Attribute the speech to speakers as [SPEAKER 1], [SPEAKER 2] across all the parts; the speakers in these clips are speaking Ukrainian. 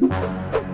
[SPEAKER 1] you.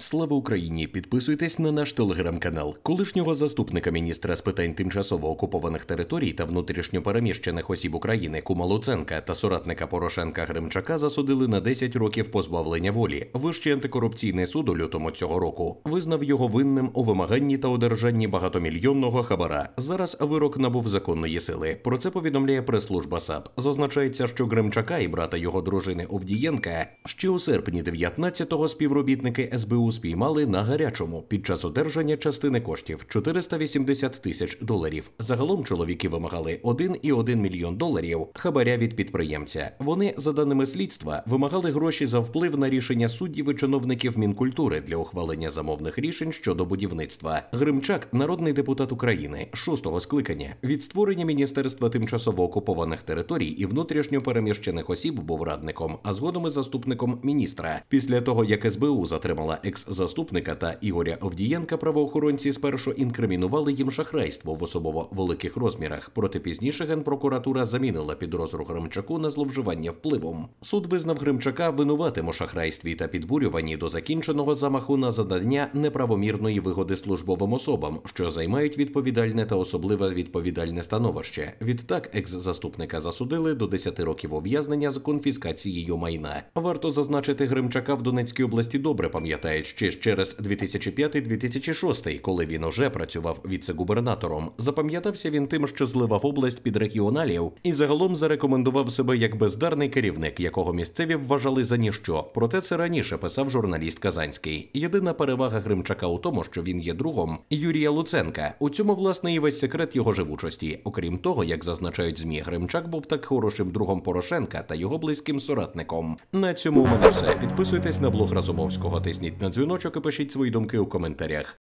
[SPEAKER 1] Слава Україні! Підписуйтесь на наш телеграм-канал. Колишнього заступника міністра з питань тимчасово окупованих територій та внутрішньо переміщених осіб України Кума Луценка та соратника Порошенка Гримчака засудили на 10 років позбавлення волі. Вищий антикорупційний суд у лютому цього року визнав його винним у вимаганні та одержанні багатомільйонного хабара. Зараз вирок набув законної сили. Про це повідомляє прес-служба САП. Зазначається, що Гримчака і брата його дружини Овдієнка ще у серпні 19-го співробітники СБУ спіймали на гарячому під час одержання частини коштів 480 тисяч доларів. Загалом чоловіки вимагали 1,1 мільйон доларів хабаря від підприємця. Вони, за даними слідства, вимагали гроші за вплив на рішення суддів і чиновників мінкультури для ухвалення замовних рішень щодо будівництва. Гримчак, народний депутат України, шостого скликання від створення міністерства тимчасово окупованих територій і внутрішньо переміщених осіб був радником, а згодом і заступником міністра. Після того як СБУ затримала екс-заступника та Ігоря Овдієнка, правоохоронці спершу інкримінували їм шахрайство в особово великих розмірах. Проте пізніше генпрокуратура замінила підозру Гримчаку на зловживання впливом. Суд визнав Гримчака винуватим у шахрайстві та підбурюванні до закінченого замаху на задання неправомірної вигоди службовим особам, що займають відповідальне та особливе відповідальне становище. Відтак, екс-заступника засудили до 10 років ув'язнення з конфіскацією майна. Варто зазначити Гримчака в Донецькій області добре пам'ятають ще через 2005-2006, коли він уже працював віце-губернатором. Запам'ятався він тим, що зливав область під регіоналів і загалом зарекомендував себе як бездарний керівник, якого місцеві вважали за ніщо. Проте це раніше писав журналіст Казанський. Єдина перевага Гримчака у тому, що він є другом Юрія Луценка. У цьому власне і весь секрет його живучості. Окрім того, як зазначають змі, Гримчак був так хорошим другом Порошенка та його близьким соратником. На цьому у мене все. Підписуйтесь на блог Разумовського, тисніть дзвіночок і пишіть свої думки у коментарях.